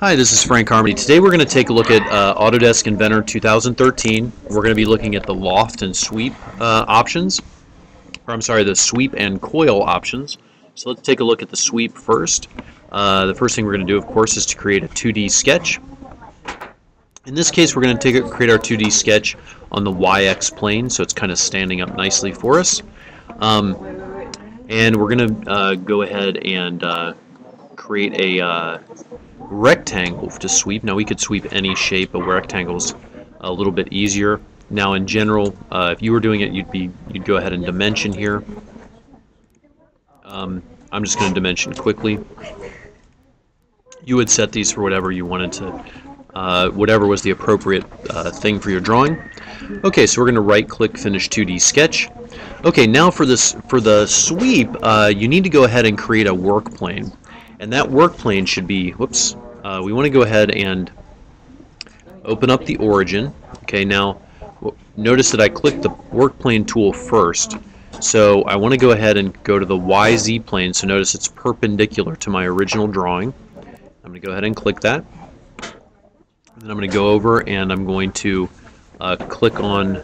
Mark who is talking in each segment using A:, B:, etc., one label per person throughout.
A: Hi, this is Frank Harmony. Today we're going to take a look at uh, Autodesk Inventor 2013. We're going to be looking at the loft and sweep uh, options, or I'm sorry, the sweep and coil options. So let's take a look at the sweep first. Uh, the first thing we're going to do, of course, is to create a 2D sketch. In this case, we're going to take a, create our 2D sketch on the YX plane, so it's kind of standing up nicely for us. Um, and we're going to uh, go ahead and uh, create a uh, rectangle to sweep. Now we could sweep any shape, but rectangle's a little bit easier. Now in general, uh, if you were doing it, you'd be you'd go ahead and dimension here. Um, I'm just going to dimension quickly. You would set these for whatever you wanted to, uh, whatever was the appropriate uh, thing for your drawing. Okay, so we're going to right-click Finish 2D Sketch. Okay, now for this for the sweep, uh, you need to go ahead and create a work plane. And that work plane should be, whoops, uh, we want to go ahead and open up the origin. Okay, now notice that I clicked the work plane tool first. So I want to go ahead and go to the YZ plane. So notice it's perpendicular to my original drawing. I'm going to go ahead and click that. And then I'm going to go over and I'm going to uh, click on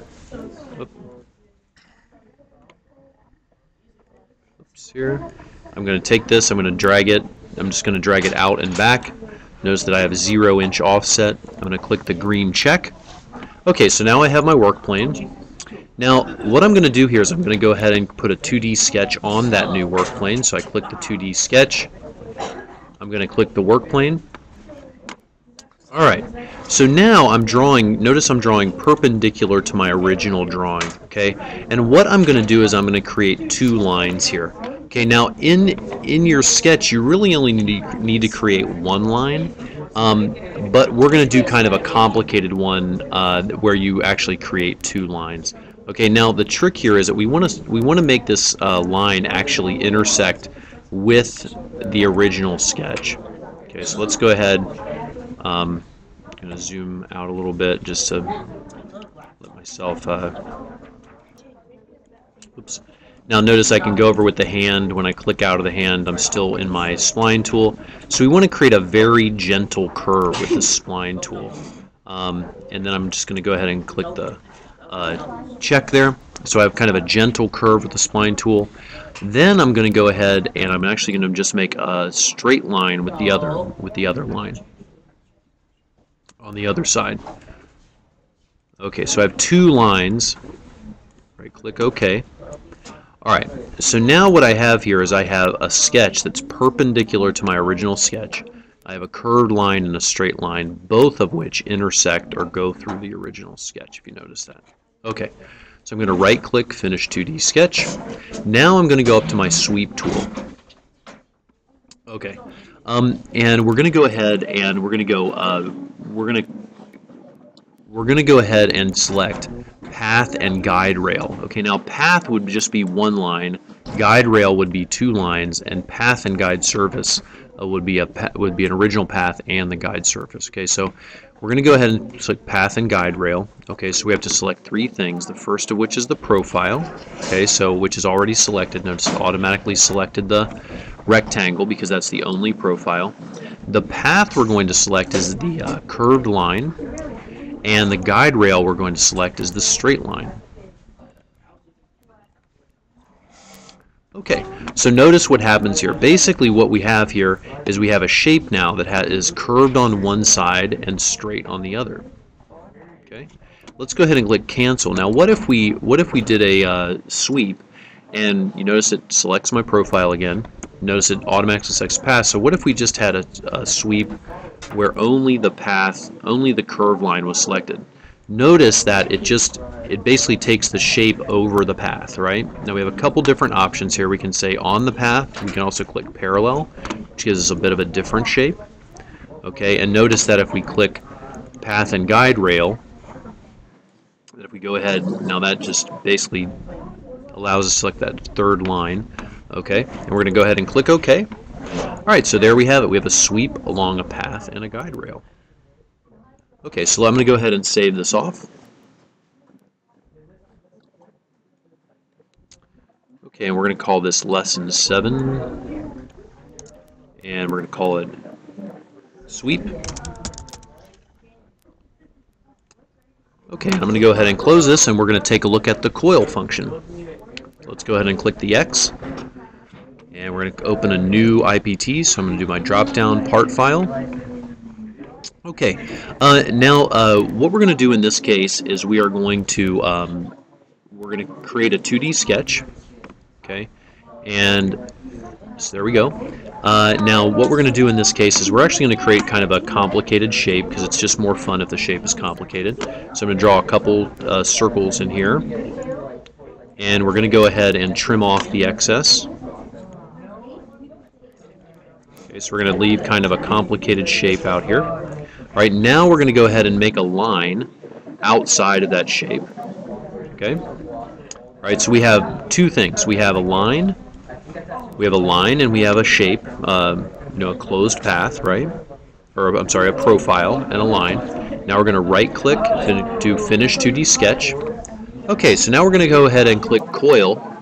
A: oops here. I'm going to take this, I'm going to drag it I'm just going to drag it out and back. Notice that I have a zero inch offset. I'm going to click the green check. Okay, so now I have my work plane. Now, what I'm going to do here is I'm going to go ahead and put a 2D sketch on that new work plane. So I click the 2D sketch. I'm going to click the work plane. Alright, so now I'm drawing, notice I'm drawing perpendicular to my original drawing, okay? And what I'm going to do is I'm going to create two lines here. Okay, now in in your sketch, you really only need to, need to create one line, um, but we're going to do kind of a complicated one uh, where you actually create two lines. Okay, now the trick here is that we want to we want to make this uh, line actually intersect with the original sketch. Okay, so let's go ahead. Um, I'm going to zoom out a little bit just to let myself. Uh, oops. Now notice I can go over with the hand. When I click out of the hand, I'm still in my spline tool. So we want to create a very gentle curve with the spline tool. Um, and then I'm just going to go ahead and click the uh, check there. So I have kind of a gentle curve with the spline tool. Then I'm going to go ahead and I'm actually going to just make a straight line with the other with the other line on the other side. Okay, so I have two lines. Right click OK. Alright, so now what I have here is I have a sketch that's perpendicular to my original sketch. I have a curved line and a straight line, both of which intersect or go through the original sketch, if you notice that. Okay, so I'm going to right click Finish 2D Sketch. Now I'm going to go up to my Sweep tool. Okay, um, and we're going to go ahead and we're going to go, uh, we're going to we're going to go ahead and select path and guide rail. Okay, now path would just be one line, guide rail would be two lines, and path and guide surface uh, would be a would be an original path and the guide surface. Okay, so we're going to go ahead and select path and guide rail. Okay, so we have to select three things. The first of which is the profile. Okay, so which is already selected. Notice it automatically selected the rectangle because that's the only profile. The path we're going to select is the uh, curved line and the guide rail we're going to select is the straight line. Okay, so notice what happens here. Basically what we have here is we have a shape now that is curved on one side and straight on the other. Okay, let's go ahead and click cancel. Now what if we what if we did a uh, sweep and you notice it selects my profile again. Notice it automatically selects path. So what if we just had a, a sweep where only the path, only the curve line was selected. Notice that it just, it basically takes the shape over the path, right? Now we have a couple different options here. We can say on the path, we can also click parallel, which gives us a bit of a different shape. Okay, and notice that if we click path and guide rail, that if we go ahead, now that just basically allows us to select that third line. Okay, and we're going to go ahead and click OK. Alright, so there we have it. We have a sweep along a path and a guide rail. Okay, so I'm going to go ahead and save this off. Okay, and we're going to call this Lesson 7. And we're going to call it Sweep. Okay, I'm going to go ahead and close this and we're going to take a look at the coil function. Let's go ahead and click the X. And we're going to open a new IPT, so I'm going to do my drop-down part file. Okay, uh, now uh, what we're going to do in this case is we are going to um, we're going to create a 2D sketch. Okay, and so there we go. Uh, now what we're going to do in this case is we're actually going to create kind of a complicated shape because it's just more fun if the shape is complicated. So I'm going to draw a couple uh, circles in here, and we're going to go ahead and trim off the excess. Okay, so we're going to leave kind of a complicated shape out here. All right, now we're going to go ahead and make a line outside of that shape. Okay? All right, so we have two things. We have a line, we have a line, and we have a shape, um, you know, a closed path, right? Or, I'm sorry, a profile and a line. Now we're going to right-click to do Finish 2D Sketch. Okay, so now we're going to go ahead and click Coil.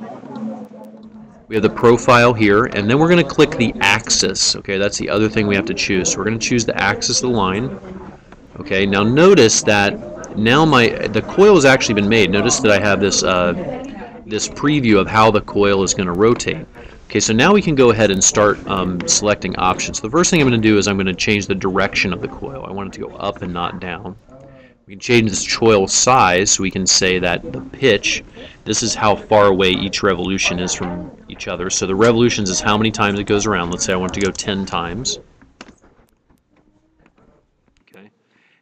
A: We have the profile here, and then we're going to click the axis. Okay, that's the other thing we have to choose. So we're going to choose the axis of the line. Okay, now notice that now my the coil has actually been made. Notice that I have this uh, this preview of how the coil is going to rotate. Okay, so now we can go ahead and start um, selecting options. The first thing I'm going to do is I'm going to change the direction of the coil. I want it to go up and not down. We can change this coil size so we can say that the pitch, this is how far away each revolution is from each other. So the revolutions is how many times it goes around. Let's say I want it to go 10 times. Okay.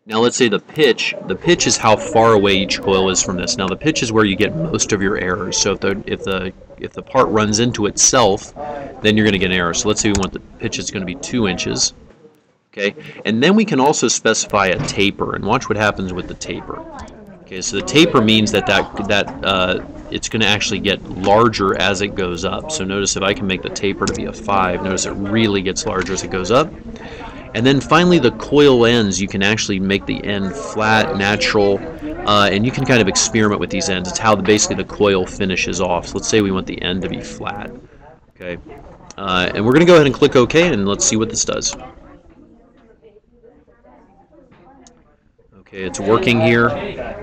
A: Now let's say the pitch, the pitch is how far away each coil is from this. Now the pitch is where you get most of your errors. So if the if the if the part runs into itself, then you're going to get an error. So let's say we want the pitch is going to be 2 inches. Okay, and then we can also specify a taper, and watch what happens with the taper. Okay, so the taper means that that that uh, it's going to actually get larger as it goes up. So notice if I can make the taper to be a five, notice it really gets larger as it goes up. And then finally, the coil ends. You can actually make the end flat, natural, uh, and you can kind of experiment with these ends. It's how the, basically the coil finishes off. So let's say we want the end to be flat. Okay, uh, and we're going to go ahead and click OK, and let's see what this does. Okay, it's working here,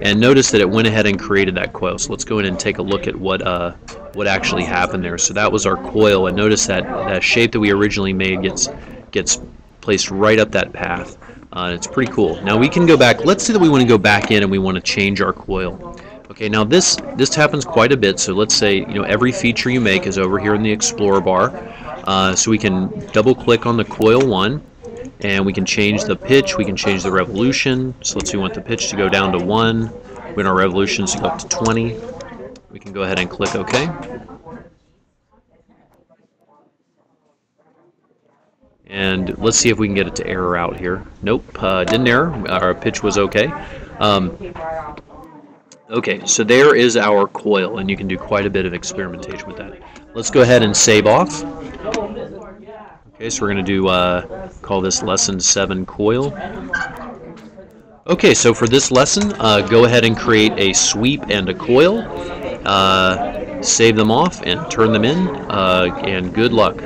A: and notice that it went ahead and created that coil. So let's go in and take a look at what uh, what actually happened there. So that was our coil, and notice that that shape that we originally made gets gets placed right up that path. Uh, it's pretty cool. Now we can go back. Let's say that we want to go back in and we want to change our coil. Okay, now this this happens quite a bit. So let's say you know every feature you make is over here in the Explorer bar. Uh, so we can double click on the coil one and we can change the pitch, we can change the revolution. So let's say we want the pitch to go down to 1, we want our revolutions to go up to 20. We can go ahead and click OK. And let's see if we can get it to error out here. Nope, uh, didn't error. Our pitch was okay. Um, okay, so there is our coil, and you can do quite a bit of experimentation with that. Let's go ahead and save off. Okay, so we're going to do, uh, call this lesson 7 coil. Okay, so for this lesson, uh, go ahead and create a sweep and a coil. Uh, save them off and turn them in, uh, and good luck.